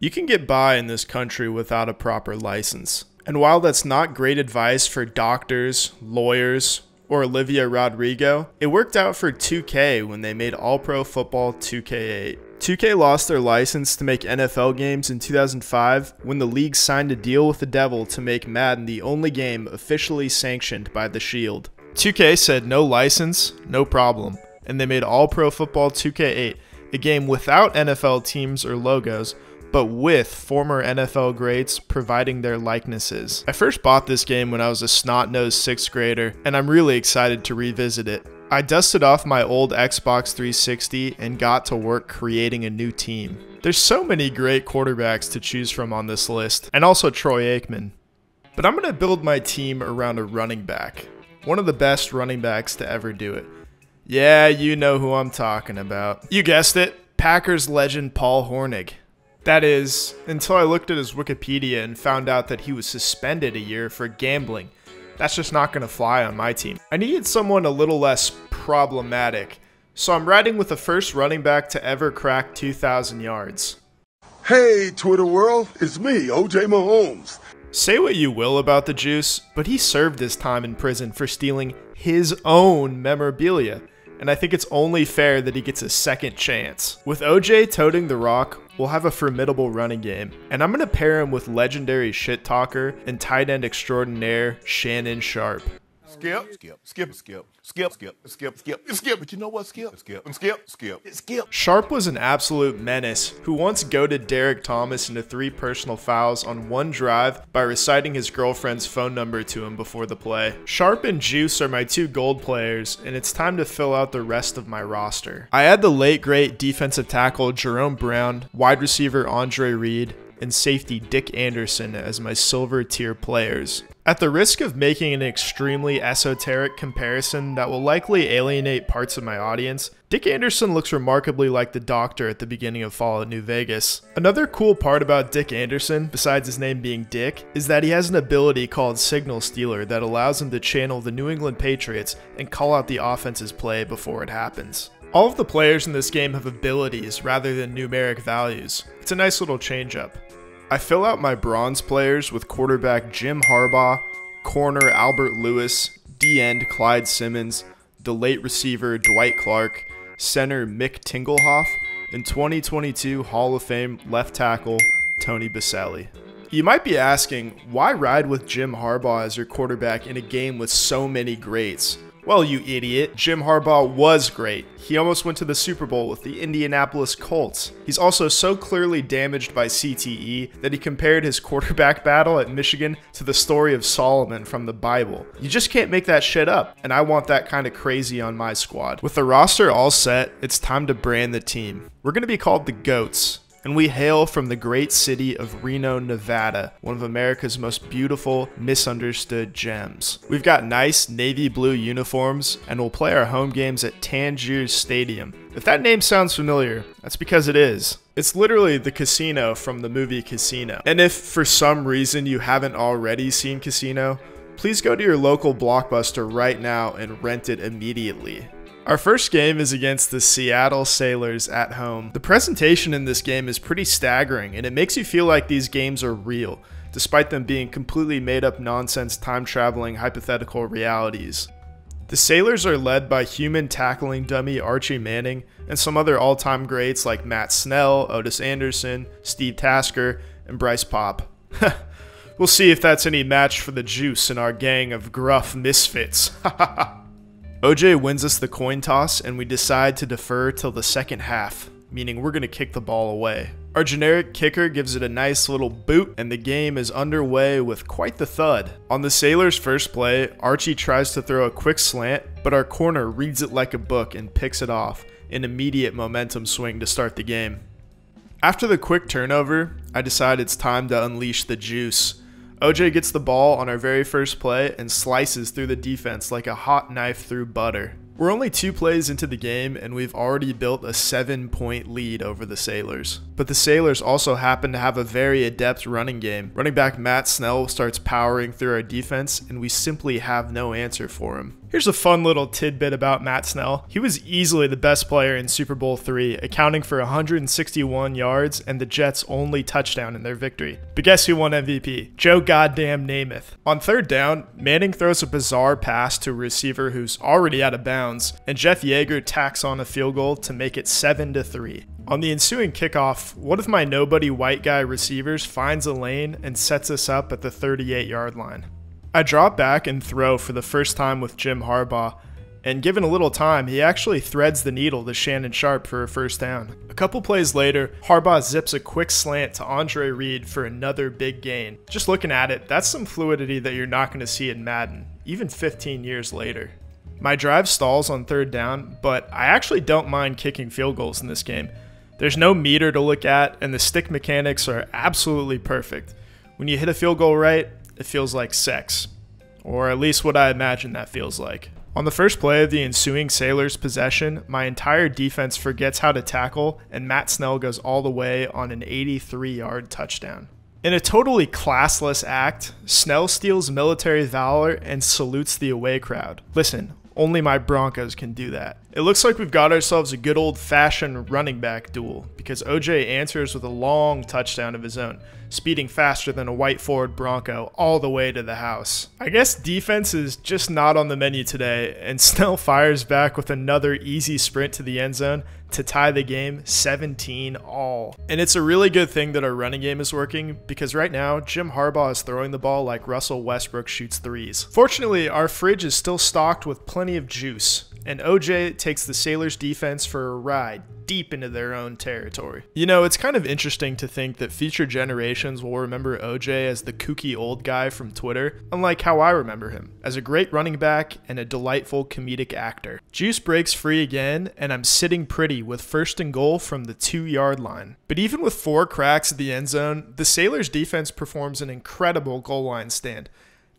You can get by in this country without a proper license. And while that's not great advice for doctors, lawyers, or Olivia Rodrigo, it worked out for 2K when they made All Pro Football 2K8. 2K lost their license to make NFL games in 2005 when the league signed a deal with the Devil to make Madden the only game officially sanctioned by the Shield. 2K said no license, no problem, and they made All Pro Football 2K8, a game without NFL teams or logos, but with former NFL greats providing their likenesses. I first bought this game when I was a snot-nosed 6th grader, and I'm really excited to revisit it. I dusted off my old Xbox 360 and got to work creating a new team. There's so many great quarterbacks to choose from on this list, and also Troy Aikman. But I'm going to build my team around a running back. One of the best running backs to ever do it. Yeah, you know who I'm talking about. You guessed it, Packers legend Paul Hornung. That is, until I looked at his Wikipedia and found out that he was suspended a year for gambling. That's just not going to fly on my team. I needed someone a little less problematic, so I'm riding with the first running back to ever crack 2,000 yards. Hey, Twitter world, it's me, OJ Mahomes. Say what you will about the juice, but he served his time in prison for stealing his own memorabilia and I think it's only fair that he gets a second chance. With OJ toting the rock, we'll have a formidable running game, and I'm going to pair him with legendary shit talker and tight end extraordinaire Shannon Sharpe. Oh, skip, skip, skip, skip, skip, skip, skip, skip, skip. But you know what? Skip, skip, skip, skip, skip. Sharpe was an absolute menace who once goaded Derrick Thomas into three personal fouls on one drive by reciting his girlfriend's phone number to him before the play. Sharpe and Juice are my two gold players, and it's time to fill out the rest of my roster. I add the late great defensive tackle Jerome Brown, wide receiver Andre Reed, and safety Dick Anderson as my silver tier players. At the risk of making an extremely esoteric comparison that will likely alienate parts of my audience, Dick Anderson looks remarkably like the Doctor at the beginning of Fallout New Vegas. Another cool part about Dick Anderson, besides his name being Dick, is that he has an ability called Signal Stealer that allows him to channel the New England Patriots and call out the offense's play before it happens. All of the players in this game have abilities rather than numeric values. It's a nice little change up. I fill out my bronze players with quarterback Jim Harbaugh, corner Albert Lewis, D end Clyde Simmons, the late receiver Dwight Clark, center Mick Tingelhoff, and 2022 Hall of Fame left tackle Tony Boselli. You might be asking, why ride with Jim Harbaugh as your quarterback in a game with so many greats? Well, you idiot, Jim Harbaugh was great. He almost went to the Super Bowl with the Indianapolis Colts. He's also so clearly damaged by CTE that he compared his quarterback battle at Michigan to the story of Solomon from the Bible. You just can't make that shit up, and I want that kind of crazy on my squad. With the roster all set, it's time to brand the team. We're going to be called the GOATs, and we hail from the great city of Reno, Nevada, one of America's most beautiful, misunderstood gems. We've got nice navy blue uniforms, and we'll play our home games at Tangiers Stadium. If that name sounds familiar, that's because it is. It's literally the casino from the movie Casino. And if for some reason you haven't already seen Casino, please go to your local Blockbuster right now and rent it immediately. Our first game is against the Seattle Sailors at home. The presentation in this game is pretty staggering, and it makes you feel like these games are real, despite them being completely made up nonsense time traveling hypothetical realities. The Sailors are led by human tackling dummy Archie Manning and some other all time greats like Matt Snell, Ottis Anderson, Steve Tasker, and Bryce Paup. we'll see if that's any match for the juice in our gang of gruff misfits. OJ wins us the coin toss, and we decide to defer till the second half, meaning we're going to kick the ball away. Our generic kicker gives it a nice little boot, and the game is underway with quite the thud. On the Sailors' first play, Archie tries to throw a quick slant, but our corner reads it like a book and picks it off, an immediate momentum swing to start the game. After the quick turnover, I decide it's time to unleash the juice. OJ gets the ball on our very first play and slices through the defense like a hot knife through butter. We're only two plays into the game and we've already built a seven point lead over the Sailors. But the Sailors also happen to have a very adept running game. Running back Matt Snell starts powering through our defense, and we simply have no answer for him. Here's a fun little tidbit about Matt Snell. He was easily the best player in Super Bowl III, accounting for 161 yards and the Jets' only touchdown in their victory. But guess who won MVP? Joe Goddamn Namath. On third down, Manning throws a bizarre pass to a receiver who's already out of bounds, and Jeff Jaeger tacks on a field goal to make it 7 to 3. On the ensuing kickoff, one if my nobody white guy receivers finds a lane and sets us up at the 38 yard line. I drop back and throw for the first time with Jim Harbaugh, and given a little time, he actually threads the needle to Shannon Sharpe for a first down. A couple plays later, Harbaugh zips a quick slant to Andre Reed for another big gain. Just looking at it, that's some fluidity that you're not going to see in Madden, even 15 years later. My drive stalls on third down, but I actually don't mind kicking field goals in this game. There's no meter to look at, and the stick mechanics are absolutely perfect. When you hit a field goal right, it feels like sex. Or at least what I imagine that feels like. On the first play of the ensuing Sailors' possession, my entire defense forgets how to tackle, and Matt Snell goes all the way on an 83 yard touchdown. In a totally classless act, Snell steals military valor and salutes the away crowd. Listen, only my Broncos can do that. It looks like we've got ourselves a good old fashioned running back duel because OJ answers with a long touchdown of his own, speeding faster than a white Ford Bronco all the way to the house. I guess defense is just not on the menu today, and Snell fires back with another easy sprint to the end zone to tie the game 17 all. And it's a really good thing that our running game is working because right now, Jim Harbaugh is throwing the ball like Russell Westbrook shoots threes. Fortunately, our fridge is still stocked with plenty of juice, and OJ takes the Sailors defense for a ride deep into their own territory. You know, it's kind of interesting to think that future generations will remember OJ as the kooky old guy from Twitter, unlike how I remember him, as a great running back and a delightful comedic actor. Juice breaks free again, and I'm sitting pretty with first and goal from the two yard line. But even with four cracks at the end zone, the Sailors defense performs an incredible goal line stand.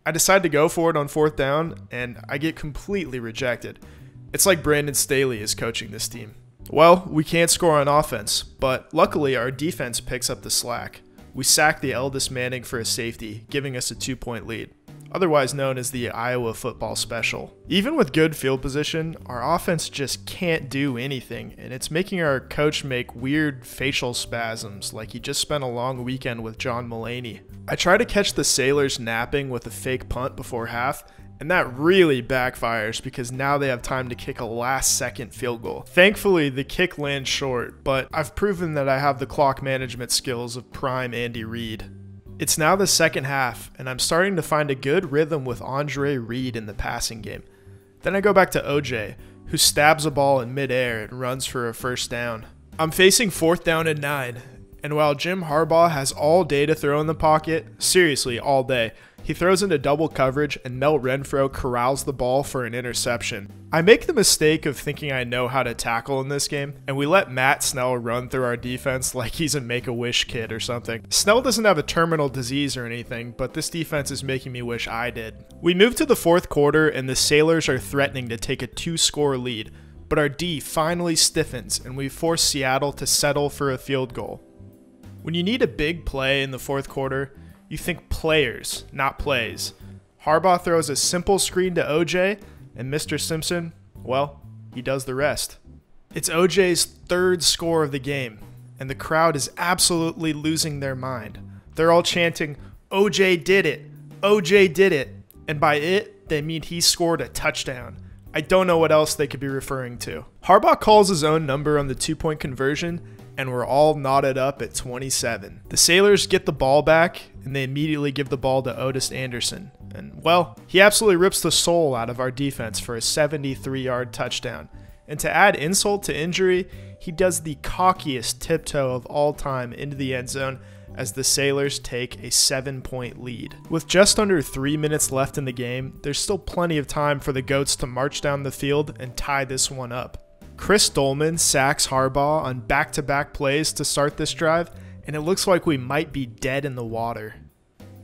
I decide to go for it on fourth down, and I get completely rejected. It's like Brandon Staley is coaching this team. Well, we can't score on offense, but luckily our defense picks up the slack. We sack the eldest Manning for a safety, giving us a two point lead, otherwise known as the Iowa football special. Even with good field position, our offense just can't do anything, and it's making our coach make weird facial spasms like he just spent a long weekend with John Mulaney. I try to catch the Sailors napping with a fake punt before half, and that really backfires because now they have time to kick a last second field goal. Thankfully, the kick lands short, but I've proven that I have the clock management skills of prime Andy Reid. It's now the second half, and I'm starting to find a good rhythm with Andre Reed in the passing game. Then I go back to OJ, who stabs a ball in midair and runs for a first down. I'm facing fourth down and nine, and while Jim Harbaugh has all day to throw in the pocket, seriously, all day, he throws into double coverage and Mel Renfro corrals the ball for an interception. I make the mistake of thinking I know how to tackle in this game, and we let Matt Snell run through our defense like he's a make a wish kid or something. Snell doesn't have a terminal disease or anything, but this defense is making me wish I did. We move to the fourth quarter, and the Sailors are threatening to take a two score lead, but our D finally stiffens, and we force Seattle to settle for a field goal. When you need a big play in the fourth quarter, you think players, not plays. Harbaugh throws a simple screen to OJ, and Mr. Simpson, well, he does the rest. It's OJ's third score of the game, and the crowd is absolutely losing their mind. They're all chanting, OJ did it! OJ did it! And by it, they mean he scored a touchdown. I don't know what else they could be referring to. Harbaugh calls his own number on the two point conversion, and we're all knotted up at 27. The Sailors get the ball back, and they immediately give the ball to Ottis Anderson. And, well, he absolutely rips the soul out of our defense for a 73 yard touchdown. And to add insult to injury, he does the cockiest tiptoe of all time into the end zone as the Sailors take a seven point lead. With just under three minutes left in the game, there's still plenty of time for the Goats to march down the field and tie this one up. Chris Doleman sacks Harbaugh on back to back plays to start this drive, and it looks like we might be dead in the water.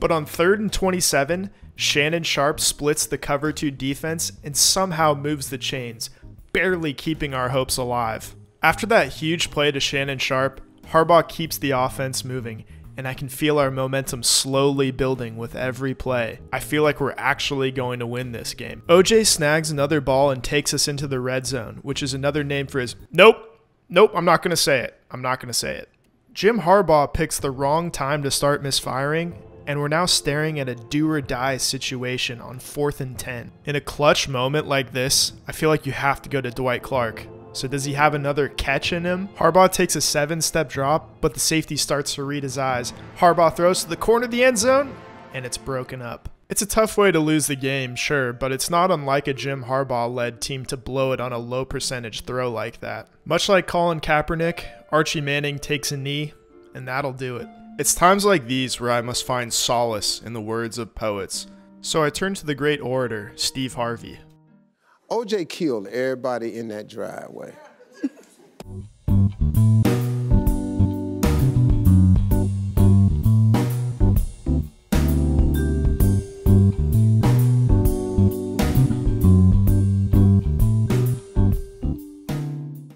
But on 3rd and 27, Shannon Sharpe splits the cover 2 defense and somehow moves the chains, barely keeping our hopes alive. After that huge play to Shannon Sharpe, Harbaugh keeps the offense moving, and I can feel our momentum slowly building with every play. I feel like we're actually going to win this game. OJ snags another ball and takes us into the red zone, which is another name for his. Nope, nope, I'm not going to say it. I'm not going to say it. Jim Harbaugh picks the wrong time to start misfiring, and we're now staring at a do or die situation on 4th and 10. In a clutch moment like this, I feel like you have to go to Dwight Clark. So does he have another catch in him? Harbaugh takes a seven step drop, but the safety starts to read his eyes. Harbaugh throws to the corner of the end zone, and it's broken up. It's a tough way to lose the game, sure, but it's not unlike a Jim Harbaugh led team to blow it on a low percentage throw like that. Much like Colin Kaepernick, Archie Manning takes a knee, and that'll do it. It's times like these where I must find solace in the words of poets. So I turn to the great orator, Steve Harvey. OJ killed everybody in that driveway.